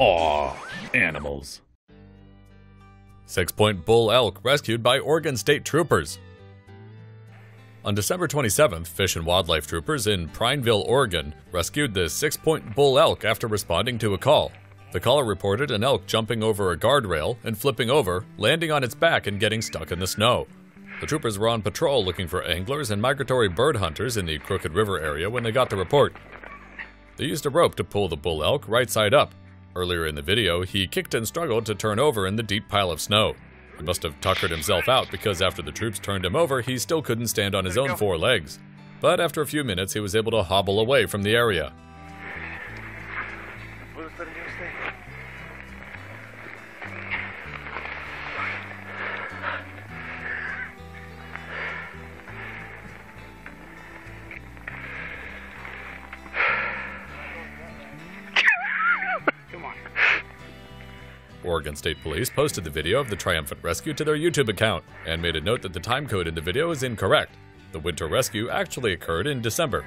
Aw, animals. Six point bull elk rescued by Oregon State troopers. On December 27th, Fish and Wildlife troopers in Prineville, Oregon, rescued the six point bull elk after responding to a call. The caller reported an elk jumping over a guardrail and flipping over, landing on its back and getting stuck in the snow. The troopers were on patrol looking for anglers and migratory bird hunters in the Crooked River area when they got the report. They used a rope to pull the bull elk right side up. Earlier in the video, he kicked and struggled to turn over in the deep pile of snow. He must have tuckered himself out because after the troops turned him over, he still couldn't stand on his own four legs. But after a few minutes, he was able to hobble away from the area. Oregon State Police posted the video of the triumphant rescue to their YouTube account and made a note that the time code in the video is incorrect. The winter rescue actually occurred in December.